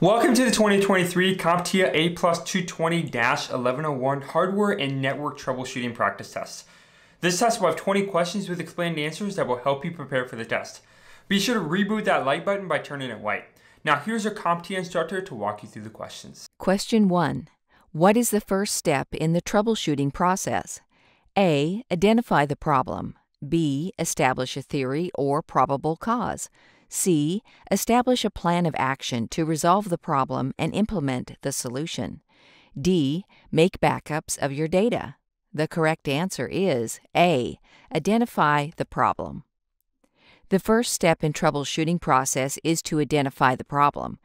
Welcome to the 2023 CompTIA A plus 220-1101 Hardware and Network Troubleshooting Practice Test. This test will have 20 questions with explained answers that will help you prepare for the test. Be sure to reboot that light button by turning it white. Now here's our CompTIA instructor to walk you through the questions. Question 1. What is the first step in the troubleshooting process? A. Identify the problem. B. Establish a theory or probable cause. C. Establish a plan of action to resolve the problem and implement the solution. D. Make backups of your data. The correct answer is A. Identify the problem. The first step in troubleshooting process is to identify the problem.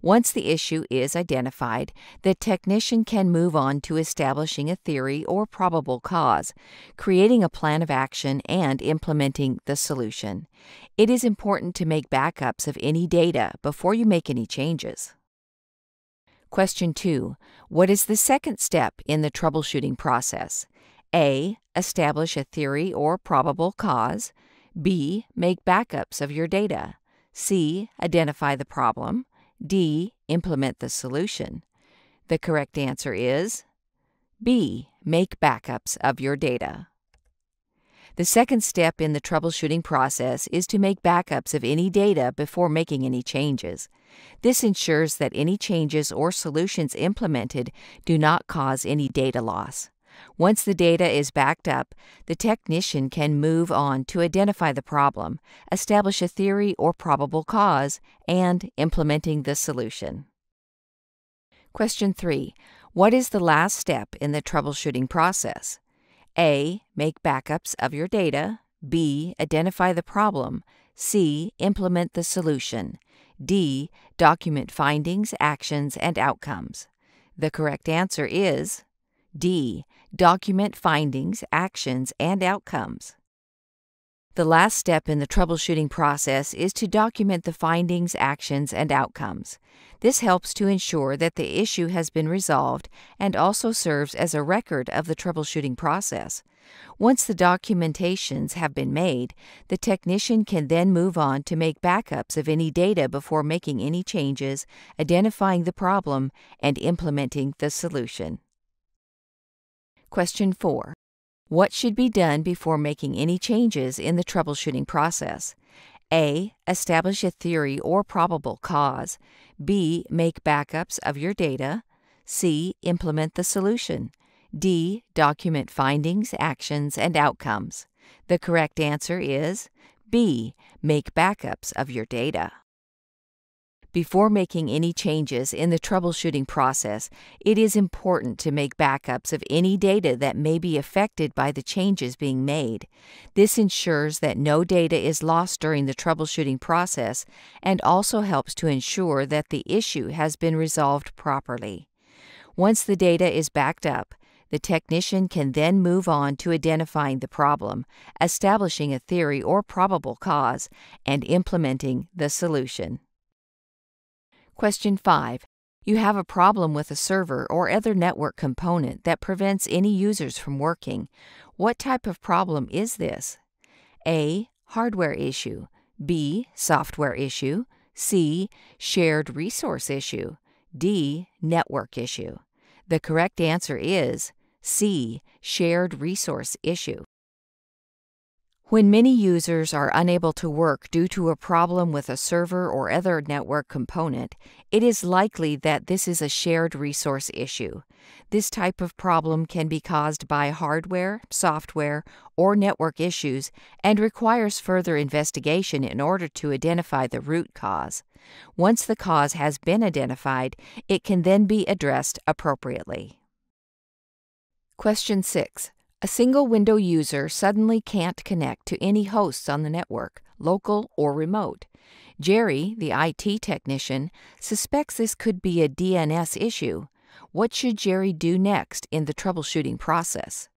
Once the issue is identified, the technician can move on to establishing a theory or probable cause, creating a plan of action, and implementing the solution. It is important to make backups of any data before you make any changes. Question 2. What is the second step in the troubleshooting process? A. Establish a theory or probable cause. B. Make backups of your data. C. Identify the problem. D. Implement the solution. The correct answer is B. Make backups of your data. The second step in the troubleshooting process is to make backups of any data before making any changes. This ensures that any changes or solutions implemented do not cause any data loss. Once the data is backed up, the technician can move on to identify the problem, establish a theory or probable cause, and implementing the solution. Question 3. What is the last step in the troubleshooting process? A. Make backups of your data. B. Identify the problem. C. Implement the solution. D. Document findings, actions, and outcomes. The correct answer is D. Document findings, actions, and outcomes. The last step in the troubleshooting process is to document the findings, actions, and outcomes. This helps to ensure that the issue has been resolved and also serves as a record of the troubleshooting process. Once the documentations have been made, the technician can then move on to make backups of any data before making any changes, identifying the problem, and implementing the solution. Question 4. What should be done before making any changes in the troubleshooting process? A. Establish a theory or probable cause. B. Make backups of your data. C. Implement the solution. D. Document findings, actions, and outcomes. The correct answer is B. Make backups of your data. Before making any changes in the troubleshooting process, it is important to make backups of any data that may be affected by the changes being made. This ensures that no data is lost during the troubleshooting process and also helps to ensure that the issue has been resolved properly. Once the data is backed up, the technician can then move on to identifying the problem, establishing a theory or probable cause, and implementing the solution. Question 5. You have a problem with a server or other network component that prevents any users from working. What type of problem is this? A. Hardware issue. B. Software issue. C. Shared resource issue. D. Network issue. The correct answer is C. Shared resource issue. When many users are unable to work due to a problem with a server or other network component, it is likely that this is a shared resource issue. This type of problem can be caused by hardware, software, or network issues and requires further investigation in order to identify the root cause. Once the cause has been identified, it can then be addressed appropriately. Question 6. A single window user suddenly can't connect to any hosts on the network, local or remote. Jerry, the IT technician, suspects this could be a DNS issue. What should Jerry do next in the troubleshooting process?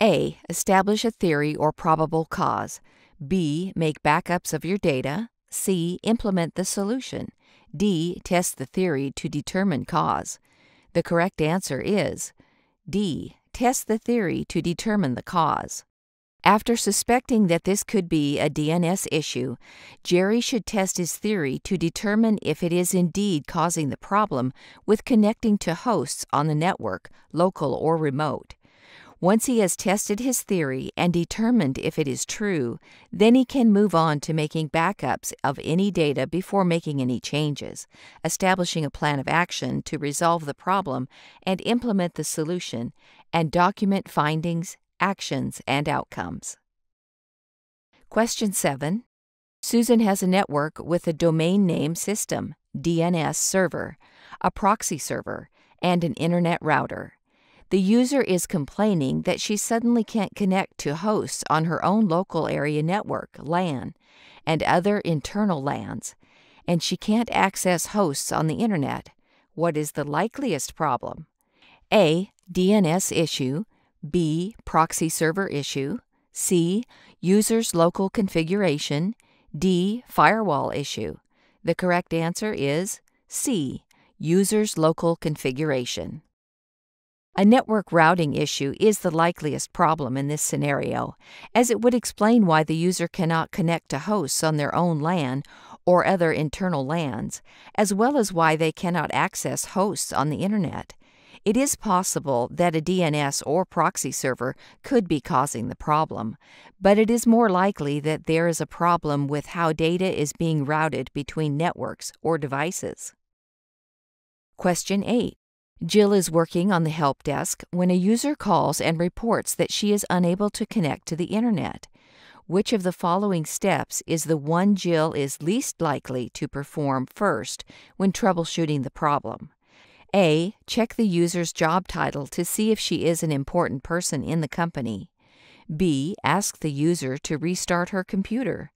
A. Establish a theory or probable cause. B. Make backups of your data. C. Implement the solution. D. Test the theory to determine cause. The correct answer is D. Test the theory to determine the cause. After suspecting that this could be a DNS issue, Jerry should test his theory to determine if it is indeed causing the problem with connecting to hosts on the network, local or remote. Once he has tested his theory and determined if it is true, then he can move on to making backups of any data before making any changes, establishing a plan of action to resolve the problem and implement the solution, and document findings, actions, and outcomes. Question 7. Susan has a network with a domain name system, DNS server, a proxy server, and an internet router. The user is complaining that she suddenly can't connect to hosts on her own local area network, LAN, and other internal LANs, and she can't access hosts on the internet. What is the likeliest problem? A. DNS issue B. Proxy server issue. C. User's local configuration. D. Firewall issue. The correct answer is C. User's local configuration. A network routing issue is the likeliest problem in this scenario, as it would explain why the user cannot connect to hosts on their own LAN or other internal LANs, as well as why they cannot access hosts on the Internet. It is possible that a DNS or proxy server could be causing the problem, but it is more likely that there is a problem with how data is being routed between networks or devices. Question 8. Jill is working on the help desk when a user calls and reports that she is unable to connect to the Internet. Which of the following steps is the one Jill is least likely to perform first when troubleshooting the problem? A. Check the user's job title to see if she is an important person in the company. B. Ask the user to restart her computer.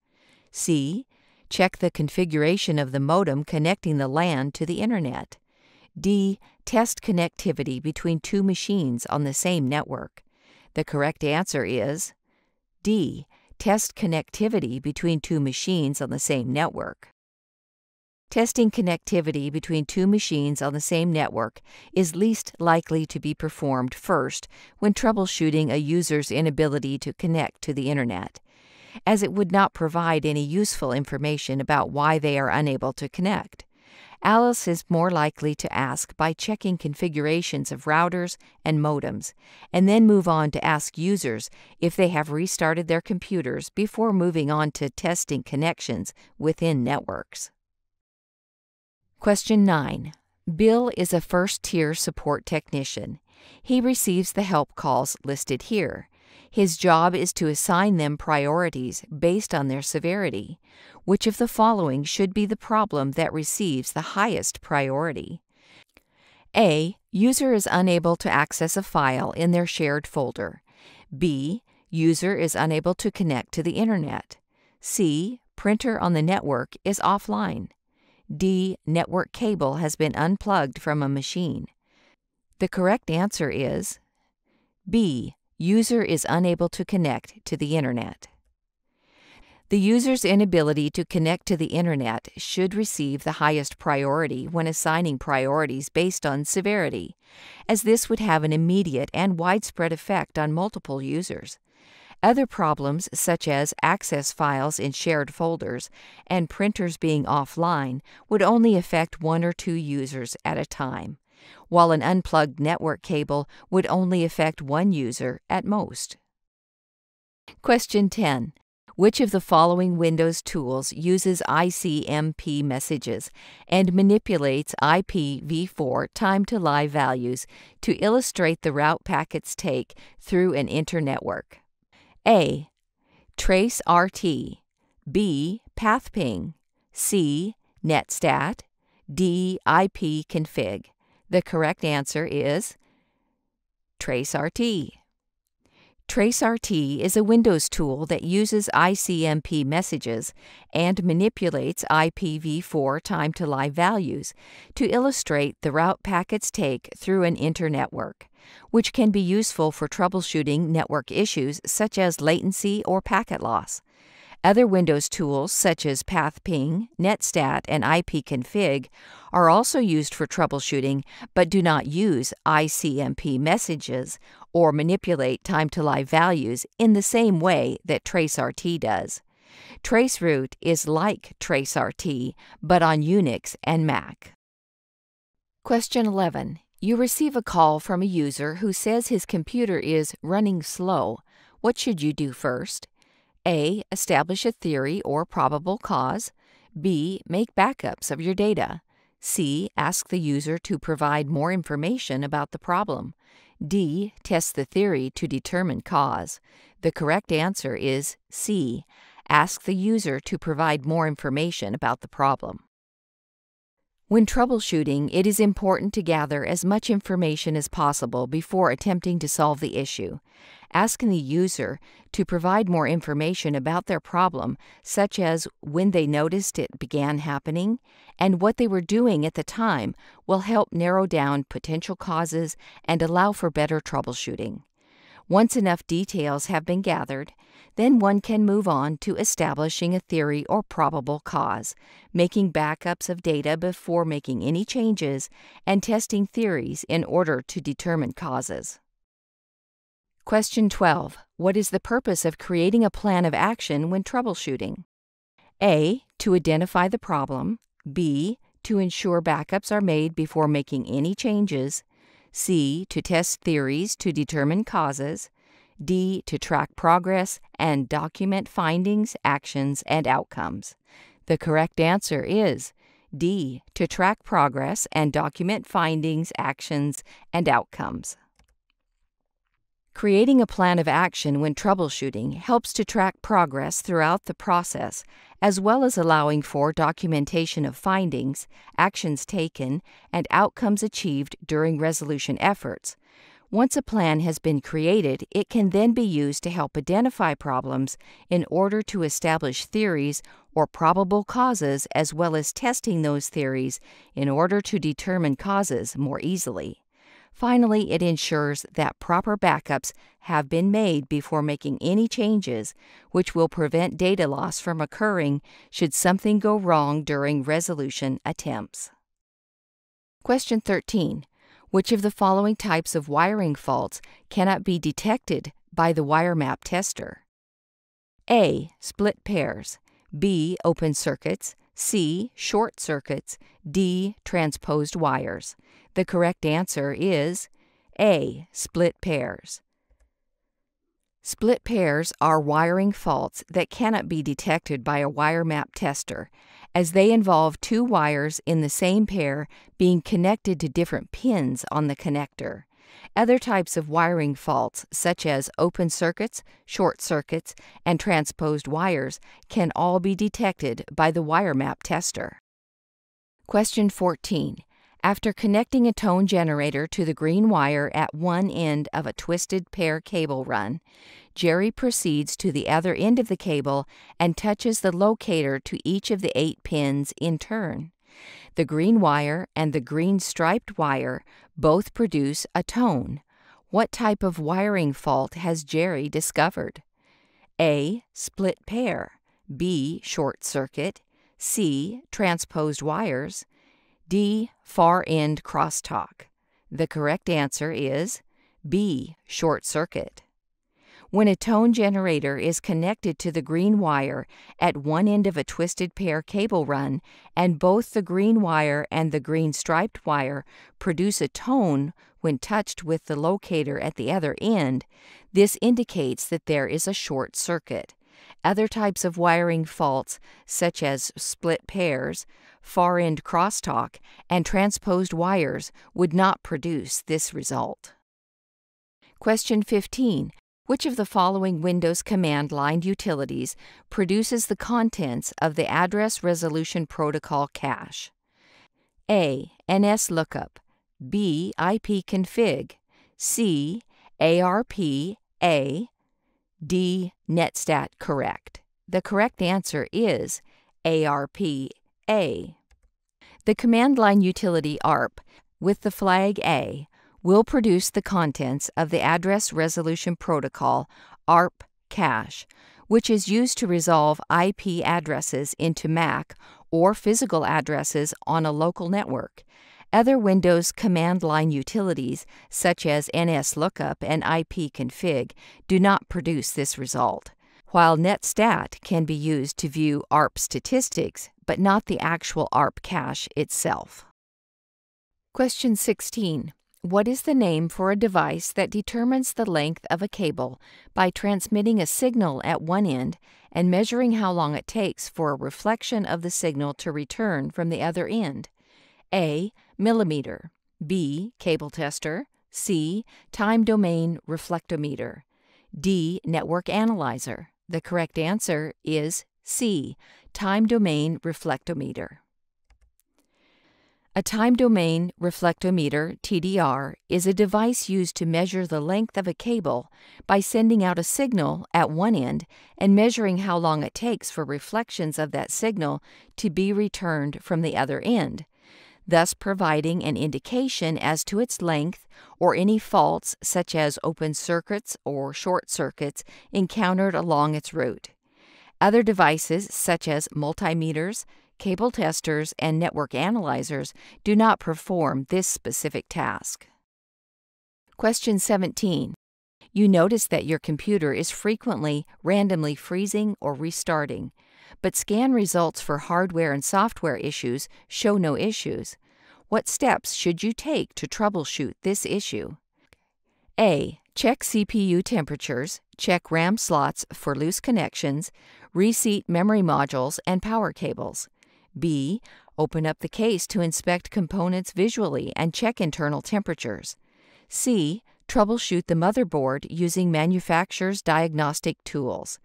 C. Check the configuration of the modem connecting the LAN to the Internet. D. Test connectivity between two machines on the same network. The correct answer is D. Test connectivity between two machines on the same network. Testing connectivity between two machines on the same network is least likely to be performed first when troubleshooting a user's inability to connect to the Internet, as it would not provide any useful information about why they are unable to connect. Alice is more likely to ask by checking configurations of routers and modems, and then move on to ask users if they have restarted their computers before moving on to testing connections within networks. Question 9. Bill is a first tier support technician. He receives the help calls listed here. His job is to assign them priorities based on their severity. Which of the following should be the problem that receives the highest priority? A. User is unable to access a file in their shared folder. B. User is unable to connect to the Internet. C. Printer on the network is offline. D. Network cable has been unplugged from a machine. The correct answer is B. User is unable to connect to the Internet. The user's inability to connect to the Internet should receive the highest priority when assigning priorities based on severity, as this would have an immediate and widespread effect on multiple users. Other problems, such as access files in shared folders and printers being offline, would only affect one or two users at a time, while an unplugged network cable would only affect one user at most. Question 10. Which of the following Windows tools uses ICMP messages and manipulates IPv4 time to live values to illustrate the route packets take through an internetwork? A. Trace RT. B. PathPing. C. Netstat. D. IP config. The correct answer is Trace RT. TraceRT is a Windows tool that uses ICMP messages and manipulates IPv4 time to live values to illustrate the route packets take through an internetwork, which can be useful for troubleshooting network issues such as latency or packet loss. Other Windows tools such as PathPing, NetStat, and ipconfig are also used for troubleshooting but do not use ICMP messages or manipulate time to live values in the same way that TraceRT does. Traceroute is like TraceRT but on Unix and Mac. Question 11. You receive a call from a user who says his computer is running slow. What should you do first? A. Establish a theory or probable cause. B. Make backups of your data. C. Ask the user to provide more information about the problem. D. Test the theory to determine cause. The correct answer is C. Ask the user to provide more information about the problem. When troubleshooting, it is important to gather as much information as possible before attempting to solve the issue. Asking the user to provide more information about their problem, such as when they noticed it began happening and what they were doing at the time, will help narrow down potential causes and allow for better troubleshooting. Once enough details have been gathered, then one can move on to establishing a theory or probable cause, making backups of data before making any changes, and testing theories in order to determine causes. Question 12. What is the purpose of creating a plan of action when troubleshooting? A. To identify the problem. B. To ensure backups are made before making any changes. C. To test theories to determine causes. D. To track progress and document findings, actions, and outcomes. The correct answer is D. To track progress and document findings, actions, and outcomes. Creating a plan of action when troubleshooting helps to track progress throughout the process, as well as allowing for documentation of findings, actions taken, and outcomes achieved during resolution efforts. Once a plan has been created, it can then be used to help identify problems in order to establish theories or probable causes, as well as testing those theories in order to determine causes more easily. Finally, it ensures that proper backups have been made before making any changes, which will prevent data loss from occurring should something go wrong during resolution attempts. Question 13. Which of the following types of wiring faults cannot be detected by the wire map tester? A. Split pairs. B. Open circuits. C. Short circuits. D. Transposed wires. The correct answer is A. Split pairs. Split pairs are wiring faults that cannot be detected by a wire map tester, as they involve two wires in the same pair being connected to different pins on the connector. Other types of wiring faults, such as open circuits, short circuits, and transposed wires, can all be detected by the wire map tester. Question 14. After connecting a tone generator to the green wire at one end of a twisted pair cable run, Jerry proceeds to the other end of the cable and touches the locator to each of the eight pins in turn. The green wire and the green striped wire both produce a tone. What type of wiring fault has Jerry discovered? A. Split pair. B. Short circuit. C. Transposed wires. D. Far end crosstalk. The correct answer is B. Short circuit. When a tone generator is connected to the green wire at one end of a twisted pair cable run, and both the green wire and the green striped wire produce a tone when touched with the locator at the other end, this indicates that there is a short circuit. Other types of wiring faults, such as split pairs, far end crosstalk, and transposed wires, would not produce this result. Question 15. Which of the following Windows command line utilities produces the contents of the Address Resolution Protocol cache? A. NSLOOKUP B. IPConfig C. ARP A. D. Netstat correct. The correct answer is ARPA. The command line utility ARP with the flag A will produce the contents of the Address Resolution Protocol ARP cache, which is used to resolve IP addresses into MAC or physical addresses on a local network. Other Windows command line utilities, such as NSLOOKUP and ipconfig, do not produce this result, while NetStat can be used to view ARP statistics, but not the actual ARP cache itself. Question 16. What is the name for a device that determines the length of a cable by transmitting a signal at one end and measuring how long it takes for a reflection of the signal to return from the other end? A. Multimeter. B. Cable tester. C. Time domain reflectometer. D. Network analyzer. The correct answer is C. Time domain reflectometer. A time domain reflectometer, TDR, is a device used to measure the length of a cable by sending out a signal at one end and measuring how long it takes for reflections of that signal to be returned from the other end thus providing an indication as to its length or any faults such as open circuits or short circuits encountered along its route. Other devices such as multimeters, cable testers, and network analyzers do not perform this specific task. Question 17. You notice that your computer is frequently randomly freezing or restarting but scan results for hardware and software issues show no issues. What steps should you take to troubleshoot this issue? A. Check CPU temperatures, check RAM slots for loose connections, reseat memory modules and power cables. B. Open up the case to inspect components visually and check internal temperatures. C. Troubleshoot the motherboard using manufacturer's diagnostic tools.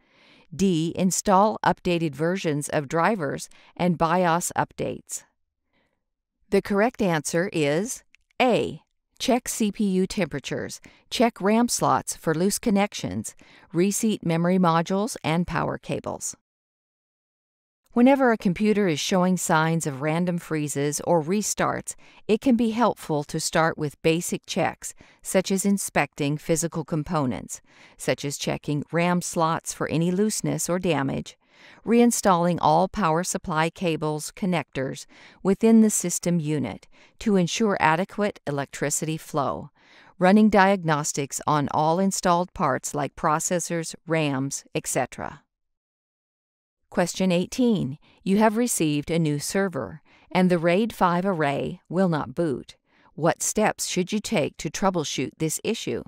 D. Install updated versions of drivers and BIOS updates. The correct answer is A. Check CPU temperatures, check RAM slots for loose connections, reseat memory modules and power cables. Whenever a computer is showing signs of random freezes or restarts, it can be helpful to start with basic checks, such as inspecting physical components, such as checking RAM slots for any looseness or damage, reinstalling all power supply cables connectors within the system unit to ensure adequate electricity flow, running diagnostics on all installed parts like processors, RAMs, etc. Question 18. You have received a new server, and the RAID 5 array will not boot. What steps should you take to troubleshoot this issue?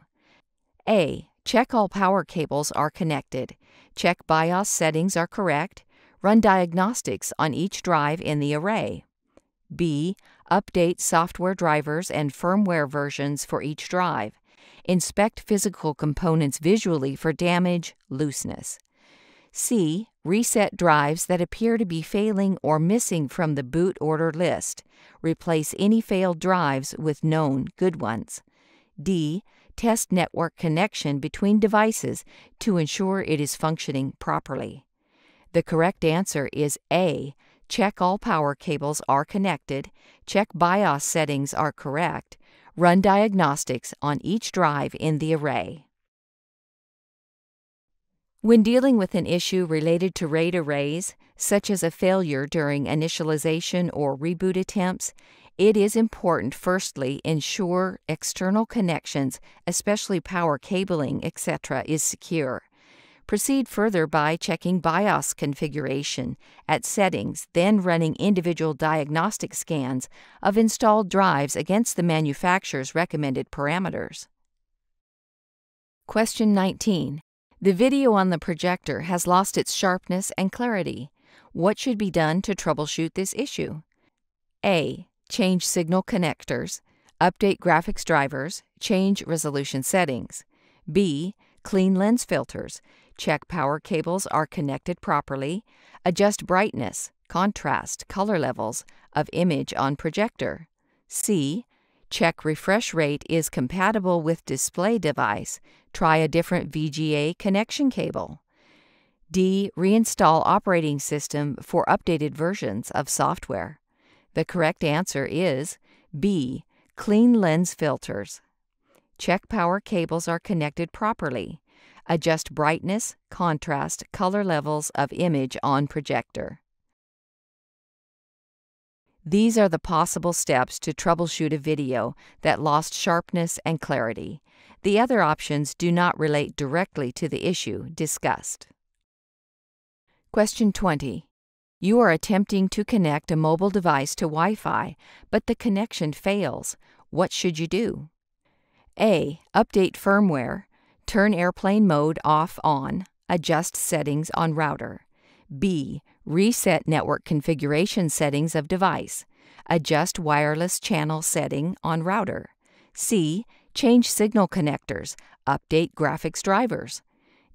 A. Check all power cables are connected. Check BIOS settings are correct. Run diagnostics on each drive in the array. B. Update software drivers and firmware versions for each drive. Inspect physical components visually for damage, looseness. C. Reset drives that appear to be failing or missing from the boot order list. Replace any failed drives with known good ones. D. Test network connection between devices to ensure it is functioning properly. The correct answer is A. Check all power cables are connected, check BIOS settings are correct, run diagnostics on each drive in the array. When dealing with an issue related to RAID arrays, such as a failure during initialization or reboot attempts, it is important firstly ensure external connections, especially power cabling, etc., is secure. Proceed further by checking BIOS configuration at Settings, then running individual diagnostic scans of installed drives against the manufacturer's recommended parameters. Question 19. The video on the projector has lost its sharpness and clarity. What should be done to troubleshoot this issue? A. Change signal connectors. Update graphics drivers. Change resolution settings. B. Clean lens filters. Check power cables are connected properly. Adjust brightness, contrast, color levels of image on projector. C. Check refresh rate is compatible with display device. Try a different VGA connection cable. D. Reinstall operating system for updated versions of software. The correct answer is B. Clean lens filters. Check power cables are connected properly. Adjust brightness, contrast, color levels of image on projector. These are the possible steps to troubleshoot a video that lost sharpness and clarity. The other options do not relate directly to the issue discussed. Question 20. You are attempting to connect a mobile device to Wi Fi, but the connection fails. What should you do? A. Update firmware. Turn airplane mode off on. Adjust settings on router. B. Reset network configuration settings of device. Adjust wireless channel setting on router. C. Change signal connectors. Update graphics drivers.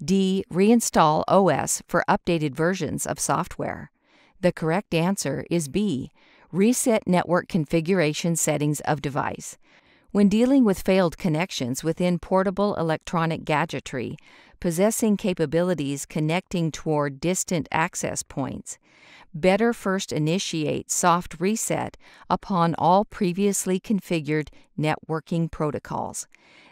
D. Reinstall OS for updated versions of software. The correct answer is B. Reset network configuration settings of device. When dealing with failed connections within portable electronic gadgetry, possessing capabilities connecting toward distant access points, better first initiate soft reset upon all previously configured networking protocols.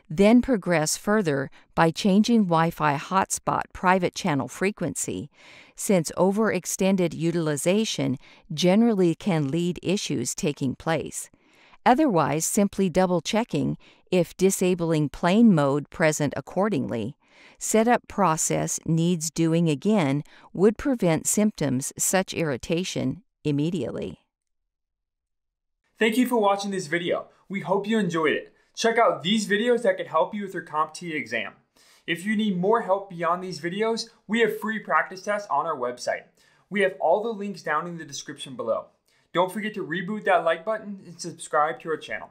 Then progress further by changing Wi Fi hotspot private channel frequency, since overextended utilization generally can lead issues taking place. Otherwise, simply double checking if disabling plane mode present accordingly. Setup process needs doing again would prevent symptoms such irritation immediately. Thank you for watching this video. We hope you enjoyed it. Check out these videos that can help you with your CompTIA exam. If you need more help beyond these videos, we have free practice tests on our website. We have all the links down in the description below. Don't forget to reboot that like button and subscribe to our channel.